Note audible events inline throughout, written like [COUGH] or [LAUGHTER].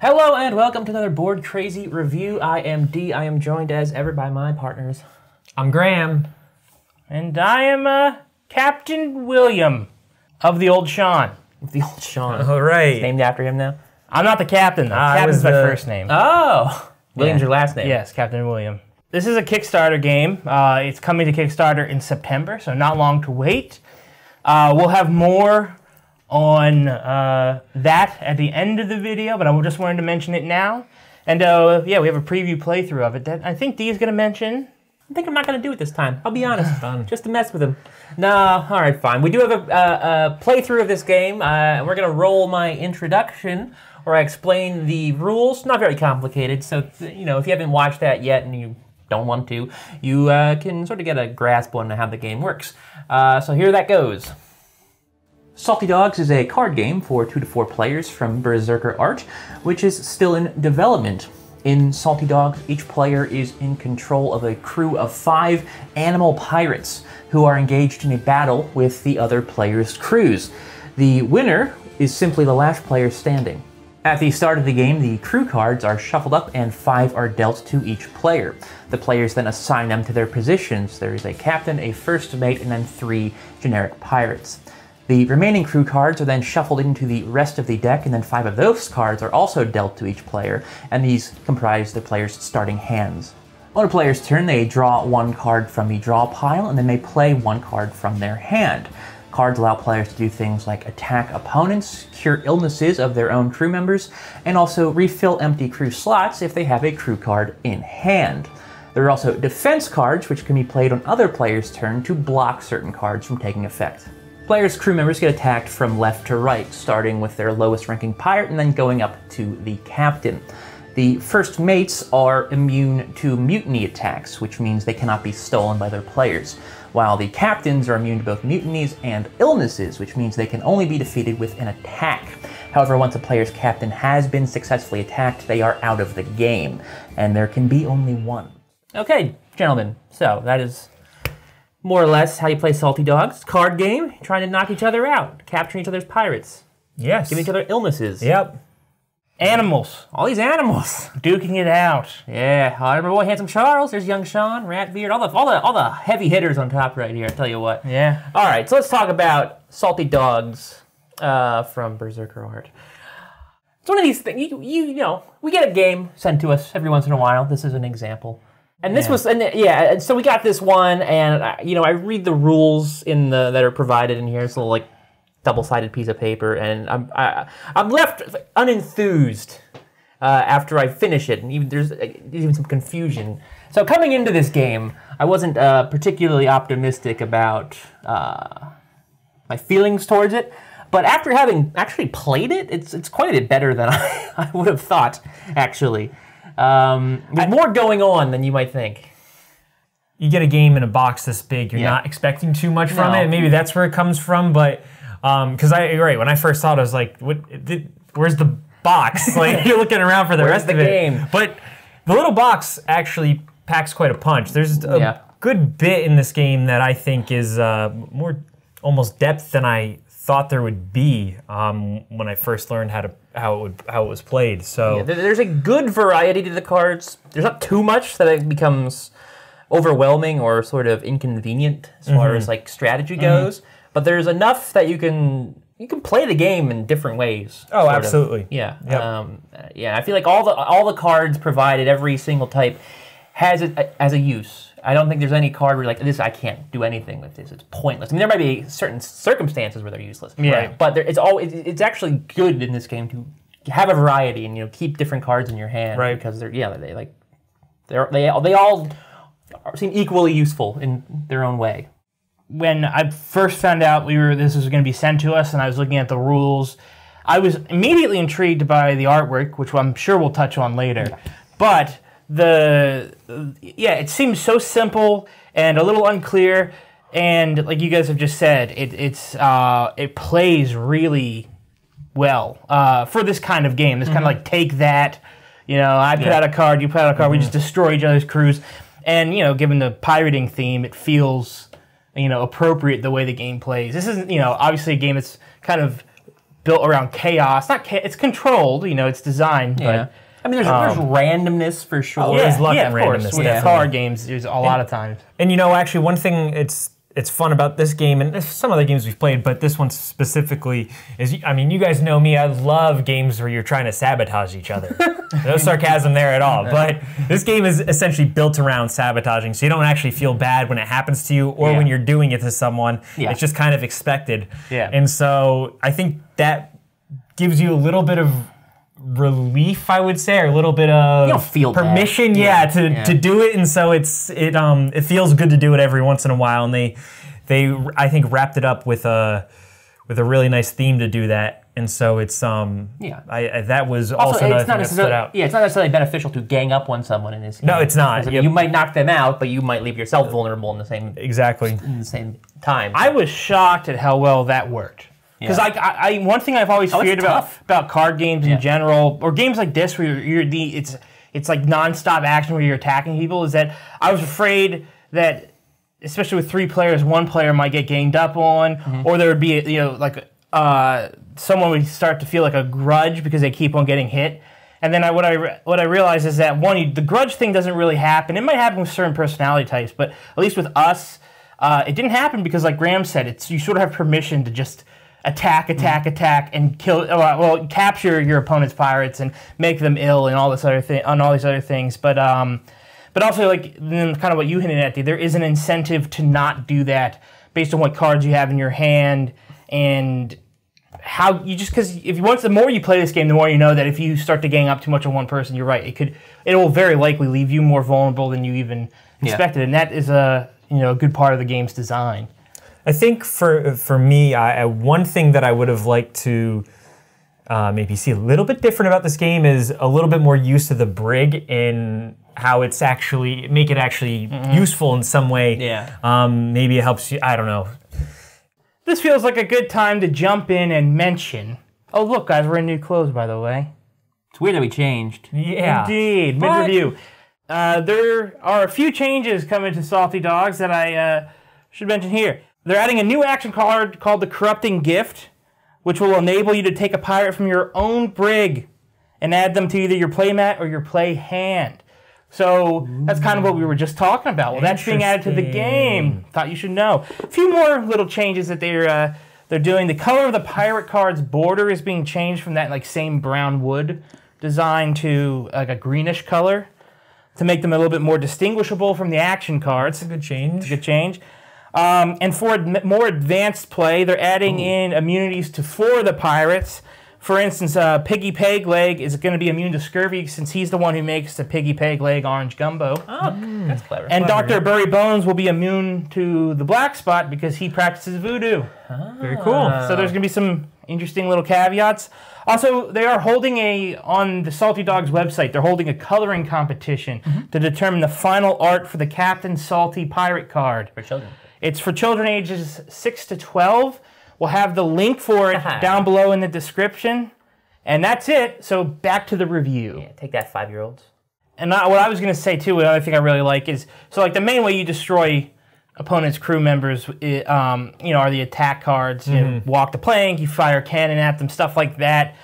Hello and welcome to another Board Crazy review. I am D. I am joined as ever by my partners. I'm Graham. And I am uh, Captain William of the Old Sean. The old Sean. All right. Named after him now? I'm not the captain, though. I Captain's was my the- first name. Oh! William's Yeah. your last name. yes, Captain William. This is a Kickstarter game. Uh, it's coming to Kickstarter in September, so not long to wait. Uh, we'll have more on uh, that at the end of the video, but I just wanted to mention it now. And uh, yeah, we have a preview playthrough of it that I think Dee is going to mention. I think I'm not going to do it this time. I'll be honest. [LAUGHS] Fun. Just to mess with him. No, all right, fine. We do have a, a, a playthrough of this game, uh, and we're going to roll my introduction where I explain the rules. Not very complicated, so th- you know if you haven't watched that yet and you don't want to, you uh, can sort of get a grasp on how the game works. Uh, so here that goes. Salty Dogs is a card game for two to four players from Berserker Art, which is still in development. In Salty Dogs, each player is in control of a crew of five animal pirates who are engaged in a battle with the other players' crews. The winner is simply the last player standing. At the start of the game, the crew cards are shuffled up and five are dealt to each player. The players then assign them to their positions. There is a captain, a first mate, and then three generic pirates. The remaining crew cards are then shuffled into the rest of the deck, and then five of those cards are also dealt to each player, and these comprise the player's starting hands. On a player's turn, they draw one card from the draw pile, and then they play one card from their hand. Cards allow players to do things like attack opponents, cure illnesses of their own crew members, and also refill empty crew slots if they have a crew card in hand. There are also defense cards, which can be played on other players' turn to block certain cards from taking effect. Players' crew members get attacked from left to right, starting with their lowest ranking pirate and then going up to the captain. The first mates are immune to mutiny attacks, which means they cannot be stolen by their players, while the captains are immune to both mutinies and illnesses, which means they can only be defeated with an attack. However, once a player's captain has been successfully attacked, they are out of the game, and there can be only one. Okay, gentlemen, so that is more or less how you play Salty Dogs. Card game, trying to knock each other out, capturing each other's pirates, Yes. giving each other illnesses. Yep. Animals, All these animals. duking it out. Yeah, I remember boy, Handsome Charles. There's Young Sean, Ratbeard, all the all the all the heavy hitters on top right here. I tell you what. Yeah. All right, so let's talk about Salty Dogs uh, from Berserker Art. It's one of these things. You, you you know, we get a game sent to us every once in a while. This is an example. And this Yeah. was, and yeah, and so we got this one, and uh, you know, I read the rules in the that are provided in here. It's a little like double-sided piece of paper, and I'm I, I'm left unenthused uh, after I finish it, and even there's uh, even some confusion. So coming into this game, I wasn't uh, particularly optimistic about uh, my feelings towards it. But after having actually played it, it's it's quite a bit better than [LAUGHS] I, I would have thought. Actually, um, with more going on than you might think. You get a game in a box this big, you're Yeah. not expecting too much from No. it. Maybe that's where it comes from. But because I, right, when I first saw it, I was like, "What? Did, where's the box?" [LAUGHS] Like [LAUGHS] you're looking around for the Where's rest the of it. game? But the little box actually packs quite a punch. There's a Yeah. good bit in this game that I think is uh, more almost depth than I thought there would be um, when I first learned how to how it would how it was played. So. Yeah, there's a good variety to the cards. There's not too much that it becomes overwhelming or sort of inconvenient as far Mm-hmm. as like strategy goes. But there's enough that you can you can play the game in different ways. Oh, sort of. absolutely. Yeah. Yep. Um, uh, yeah. I feel like all the all the cards provided, every single type, has it a- as a use. I don't think there's any card where you're like this. I can't do anything with this. It's pointless. I mean, there might be certain circumstances where they're useless. Yeah. Right. But there, it's all. It's, it's actually good in this game to have a variety and you know keep different cards in your hand. Right. Because they're yeah they like they're they they all seem equally useful in their own way. when I first found out we were this was going to be sent to us, and I was looking at the rules, I was immediately intrigued by the artwork, which I'm sure we'll touch on later. But the yeah, it seems so simple and a little unclear, and like you guys have just said, it it's uh, it plays really well uh, for this kind of game. This kind of like take that. You know, I put Yeah. out a card, you put out a card, we just destroy each other's crews. And, you know, given the pirating theme, it feels, you know, appropriate the way the game plays. This isn't, you know, obviously a game that's kind of built around chaos. Not it's controlled, you know, it's designed, Yeah. but I mean, there's, there's um, randomness for oh, sure. Oh, there's luck yeah, and of course. randomness, With definitely. card games, there's a lot of times. And you know, actually, one thing it's it's fun about this game, and there's some other games we've played, but this one specifically is. I mean, you guys know me. I love games where you're trying to sabotage each other. [LAUGHS] no sarcasm there at all. But this game is essentially built around sabotaging, so you don't actually feel bad when it happens to you or Yeah. when you're doing it to someone. Yeah. It's just kind of expected. Yeah. And so I think that gives you a little bit of relief, I would say, or a little bit of You don't feel permission, yeah, Yeah, to, yeah. to do it, and so it's it um it feels good to do it every once in a while, and they they I think wrapped it up with a with a really nice theme to do that, and so it's um Yeah. I, I that was also, Also, another it's not thing that stood out. yeah, it's not necessarily beneficial to gang up on someone in this. Game. No, it's not. Yep. You might knock them out, but you might leave yourself vulnerable in the same Exactly. in the same time. I was shocked at how well that worked. Because Yeah. like I, I, one thing I've always Oh, feared about about card games in general, or games like this where you're, you're the it's it's like nonstop action where you're attacking people, is that I was afraid that especially with three players, one player might get ganged up on, Mm-hmm. or there would be you know like uh, someone would start to feel like a grudge because they keep on getting hit. And then I, what I re- what I realized is that one, you, the grudge thing doesn't really happen. It might happen with certain personality types, but at least with us, uh, it didn't happen because, like Graham said, it's you sort of have permission to just attack, attack, attack, and kill. Uh, well, capture your opponent's pirates and make them ill and all this other thing, on all these other things. But um, but also like then kind of what you hinted at, there is an incentive to not do that based on what cards you have in your hand and how you just because if you once the more you play this game, the more you know that if you start to gang up too much on one person, you're right. It could it will very likely leave you more vulnerable than you even expected, and that is a you know a good part of the game's design. I think for for me, I, I, one thing that I would have liked to uh, maybe see a little bit different about this game is a little bit more use of the brig in how it's actually make it actually useful in some way. Yeah. Um, maybe it helps you. I don't know. This feels like a good time to jump in and mention. Oh look, guys, we're in new clothes by the way. it's weird that we changed. Yeah. Indeed, mid review. Uh, there are a few changes coming to Salty Dogs that I uh, should mention here. They're adding a new action card called the Corrupting Gift, which will enable you to take a pirate from your own brig and add them to either your playmat or your play hand. So that's kind of what we were just talking about. Well, that's being added to the game. Thought you should know. A few more little changes that they're uh, they're doing. The color of the pirate card's border is being changed from that like same brown wood design to like a greenish color to make them a little bit more distinguishable from the action cards. That's A good change. Good change. Um, and for ad- more advanced play, they're adding in immunities to four of the pirates. For instance, uh, Piggy Peg Leg is going to be immune to scurvy since he's the one who makes the Piggy Peg Leg orange gumbo. Oh, that's clever. and Dr. Burry Bones will be immune to the black spot because he practices voodoo. Very cool. So there's going to be some interesting little caveats. Also, they are holding a on the Salty Dogs website. They're holding a coloring competition to determine the final art for the Captain Salty pirate card. for children. It's for children ages 6 to 12. We'll have the link for it [LAUGHS] down below in the description. And that's it. So back to the review. Yeah, take that, five year olds. And I, what I was going to say too, another thing I really like is so like the main way you destroy opponents' crew members, i- um, you know, are the attack cards. You walk the plank, you fire cannon at them, stuff like that.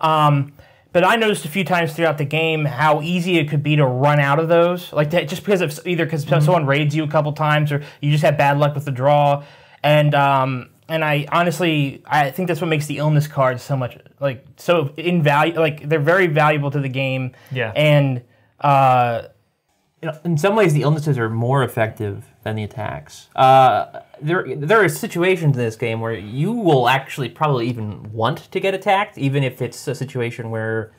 Um, but I noticed a few times throughout the game how easy it could be to run out of those, like that, just because of either because someone raids you a couple times or you just have bad luck with the draw, and um, and I honestly I think that's what makes the illness cards so much like so invaluable. Like they're very valuable to the game. Yeah. and uh, in some ways, the illnesses are more effective than the attacks. Uh, there, there are situations in this game where you will actually probably even want to get attacked, even if it's a situation where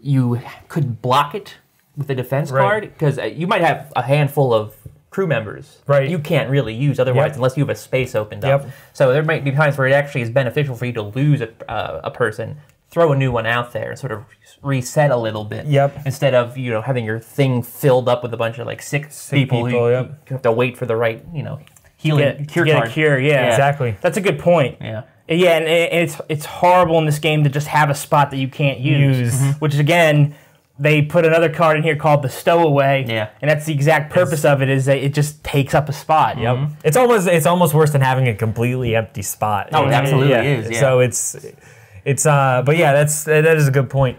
you could block it with a defense Right. card, because you might have a handful of crew members Right. you can't really use otherwise Yep. unless you have a space opened up. Yep. So there might be times where it actually is beneficial for you to lose a, uh, a person, throw a new one out there, and sort of reset a little bit. Yep. Instead of you know having your thing filled up with a bunch of like sick, people, people, who yep. you have to wait for the right you know healing get, cure get card. a cure. Yeah, Yeah. Exactly. That's a good point. Yeah. Yeah, and it's it's horrible in this game to just have a spot that you can't use, Use. Mhm. which is again they put another card in here called the stowaway. Yeah. and that's the exact purpose of it is that it just takes up a spot. Yep. It's almost it's almost worse than having a completely empty spot. Oh, it Yeah. absolutely is, yeah. So it's It's uh, but yeah, that's that is a good point.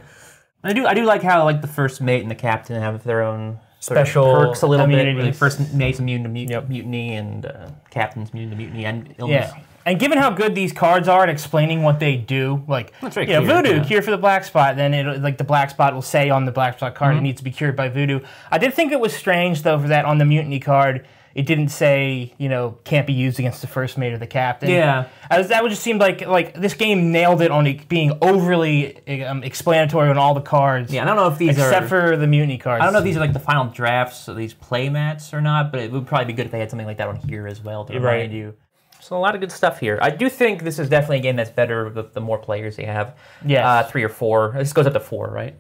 I do I do like how like the first mate and the captain have their own Special perks a little bit. immunities. Like first mate's immune to mu- Yep. mutiny and uh, captain's immune to mutiny and illness. Yeah. And given how good these cards are at explaining what they do, like That's you know, voodoo yeah. cure for the black spot, then it like the black spot will say on the black spot card Mm-hmm. it needs to be cured by voodoo. I did think it was strange though for that on the mutiny card it didn't say you know can't be used against the first mate or the captain. Yeah. Was, that would just seem like like this game nailed it on it being overly um, explanatory on all the cards. Yeah, I don't know if these except are. for the mutiny cards. I don't know if these are like the final drafts of these play mats or not, but it would probably be good if they had something like that on here as well to Right. remind you. So a lot of good stuff here. I do think this is definitely a game that's better with the more players you have. Yeah, Uh, three or four. This goes up to four, right?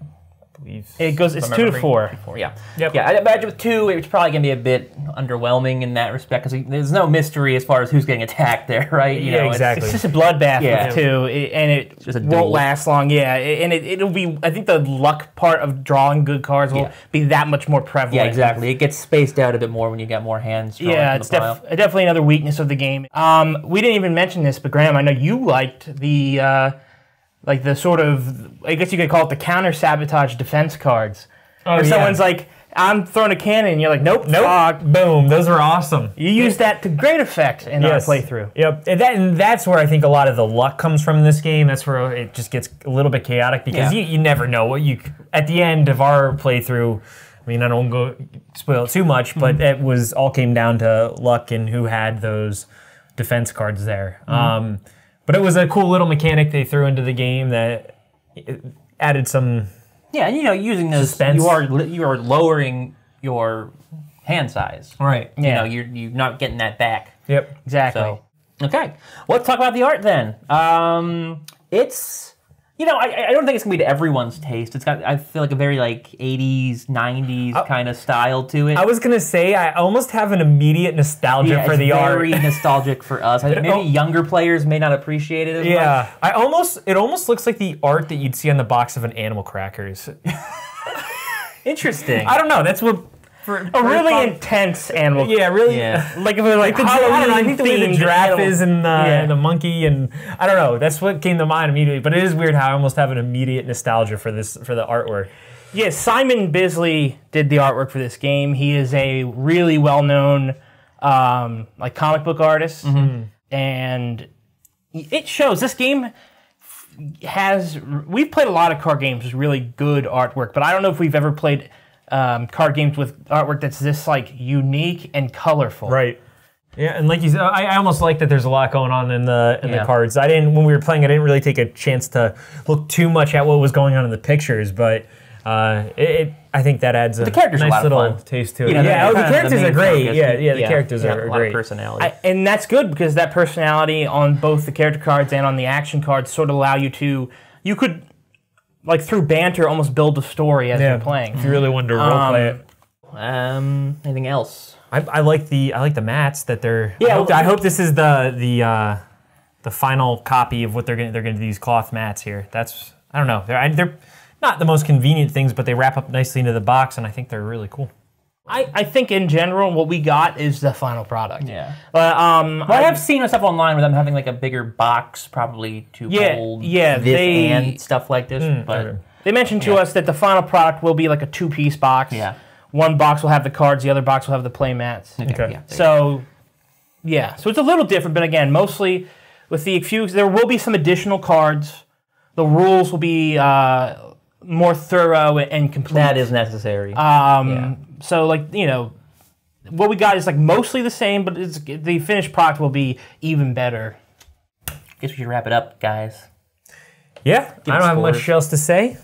It goes. It's If I'm two to four. Four, yeah. Yep. Yeah, I imagine with two, it's probably going to be a bit underwhelming in that respect because there's no mystery as far as who's getting attacked there, [LAUGHS] right? You Yeah, it's- exactly. It's just a bloodbath Yeah. with two, it- and it just a won't duel. last long. Yeah, and it, it'll be. I think the luck part of drawing good cards will Yeah. be that much more prevalent. Yeah, exactly. It gets spaced out a bit more when you got more hands. drawn Yeah, it's the pile. def- definitely another weakness of the game. Um, we didn't even mention this, but Graham, I know you liked the uh, like the sort of I guess you could call it the counter sabotage defense cards. Oh, Where yeah. someone's like, "I'm throwing a cannon," and you're like, "Nope, Nope. fuck." Boom. Those are awesome. You use that to great effect in Yes. our playthrough. Yep, and, that, and that's where I think a lot of the luck comes from in this game. That's where it just gets a little bit chaotic because Yeah. you, you never know what you. At the end of our playthrough, I mean, I don't go spoil it too much, but Mm-hmm. it was all came down to luck and who had those defense cards there. Mm-hmm. Um, but it was a cool little mechanic they threw into the game that added some. Yeah, and you know, using those, Suspense. you are you are lowering your hand size. Right. You Yeah. know, you're you're not getting that back. Yep. Exactly. So, okay, well, let's talk about the art then. Um, it's you know, I, I don't think it's gonna be to everyone's taste. It's got I feel like a very like '80s, '90s kind of style to it. I was gonna say I almost have an immediate nostalgia yeah, for the art. very nostalgic for us. I maybe Oh. younger players may not appreciate it as much. Yeah, I almost it almost looks like the art that you'd see on the box of an Animal Crackers. [LAUGHS] Interesting. I don't know. That's what for, a really intense animal. yeah, really. Yeah. Like if it was like The, I don't. I think the way the Halloween-themed giraffe animal- is and the, Yeah. the monkey and I don't know. That's what came to mind immediately. But it is weird how I almost have an immediate nostalgia for this for the artwork. Yes, Simon Bisley did the artwork for this game. He is a really well-known um, like comic book artist, and it shows. This game has. We've played a lot of card games with really good artwork, but I don't know if we've ever played um, card games with artwork that's this like unique and colorful. Right. Yeah, and like you said, I, I almost like that. There's a lot going on in the in Yeah. the cards. I didn't when we were playing. I didn't really take a chance to look too much at what was going on in the pictures, but uh, it, it I think that adds a The characters are a nice lot little fun. taste to it. You know, yeah, they're oh, the characters main are great. focus. Yeah, yeah, the characters yeah, are, a are lot of great. personality. I, and that's good because that personality on both the character cards and on the action cards sort of allow you to you could like through banter almost build a story as Yeah, you're playing. If you really wanted to role play it. um, anything else? I, I like the I like the mats that they're. Yeah, I hope, well- I hope this is the the uh, the final copy of what they're gonna they're gonna do these cloth mats here. That's I don't know. They're I, they're not the most convenient things, but they wrap up nicely into the box, and I think they're really cool. I, I think in general what we got is the final product. Yeah. But um Well, I have seen stuff online with them having like a bigger box, probably to Yeah, hold yeah, this they- and stuff like this. but okay. they mentioned to us that the final product will be like a two piece box. Yeah. One box will have the cards, the other box will have the play mats. Okay. yeah, So, yeah, so it's a little different, but again, mostly with the few, there will be some additional cards. The rules will be uh, more thorough and complete. that is necessary. Um, Yeah. So, like you know, what we got is like mostly the same, but it's, the finished product will be even better. Guess we should wrap it up, guys. Yeah, I don't have much else to say.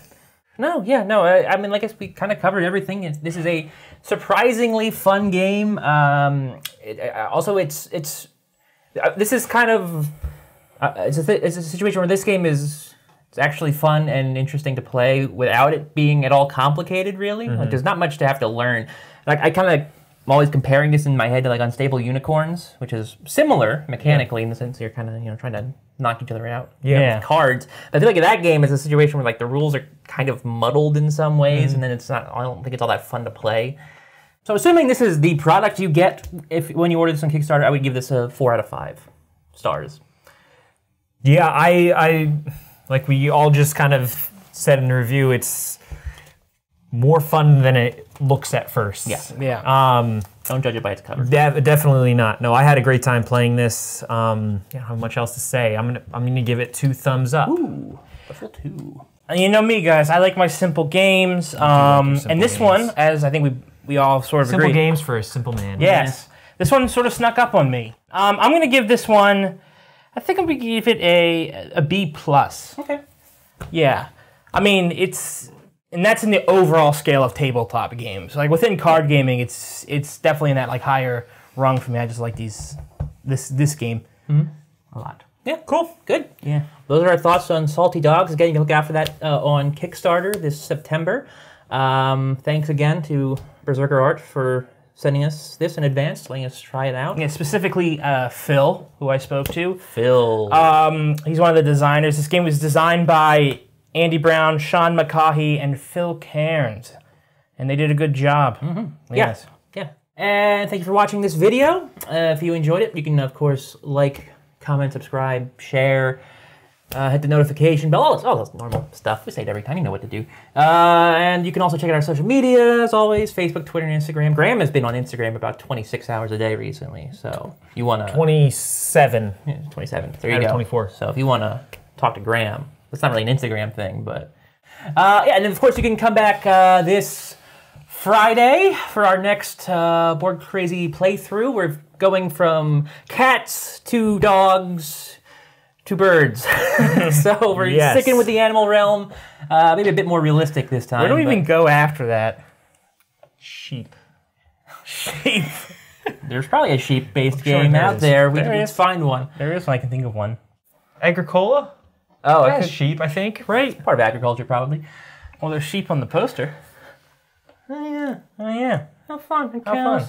No, yeah, no. I, I mean, like I guess we kind of covered everything. It's, this is a surprisingly fun game. Um, it, also, it's it's uh, this is kind of uh, it's a th- it's a situation where this game is it's actually fun and interesting to play without it being at all complicated. Really, like mm-hmm. there's not much to have to learn. Like I kind of. I'm always comparing this in my head to like Unstable Unicorns, which is similar mechanically in the sense you're kind of you know trying to knock each other out Yeah. with cards. But I feel like that game is a situation where like the rules are kind of muddled in some ways, mm-hmm. and then it's not. I don't think it's all that fun to play. So assuming this is the product you get if when you order this on Kickstarter, I would give this a four out of five stars. Yeah, I I like we all just kind of said in the review, it's more fun than it looks at first. Yeah. Yeah. Um, Don't judge it by its cover. def- definitely not. No, I had a great time playing this. Um, I don't have much else to say. I'm gonna I'm gonna give it two thumbs up. Ooh, level two. You know me, guys. I like my simple games. Um, simple and this games. one, as I think we we all sort of Simple agreed. games for a simple man. Yes. This one sort of snuck up on me. Um, I'm gonna give this one. I think I'm gonna give it a a B plus. Okay. Yeah. I mean, it's and that's in the overall scale of tabletop games. Like within card gaming, it's it's definitely in that like higher rung for me. I just like these this this game a lot. Yeah, cool. Good. Yeah. Those are our thoughts on Salty Dogs. Again, you can look out for that uh, on Kickstarter this September. Um, thanks again to Berserker Art for sending us this in advance, letting us try it out. Yeah, specifically uh, Phil, who I spoke to. Phil. Um, he's one of the designers. This game was designed by Andy Brown, Sean McCaughey, and Phil Cairns, and they did a good job. Mm-hmm. Yeah. Yeah. And thank you for watching this video. Uh, if you enjoyed it, you can, of course, like, comment, subscribe, share, uh, hit the notification bell, all this, all this normal stuff. We say it every time. You know what to do. Uh, and you can also check out our social media, as always Facebook, Twitter, and Instagram. Graham has been on Instagram about 26 hours a day recently. So you want to. 27. Yeah, 27. There you go. 24. So if you want to talk to Graham, it's not really an Instagram thing, but uh, yeah. And then of course you can come back uh, this Friday for our next uh, board crazy playthrough. We're going from cats to dogs to birds. [LAUGHS] so we're Yes. sticking with the animal realm. Uh, maybe a bit more realistic this time. Where do we but even go after that? Sheep. Sheep. There's probably a sheep-based sure game there out is. there. We There can find one. There is one. I can think of one. Agricola? Oh, it could, sheep, I think. right. Part of agriculture, probably. Well, there's sheep on the poster. Oh yeah. Oh yeah. How fun. How fun.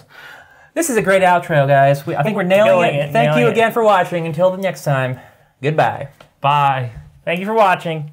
This is a great outro, guys. We, I think we're nailing Nailing it. it, Thank nailing you it. again for watching. Until the next time, goodbye. Bye. Thank you for watching.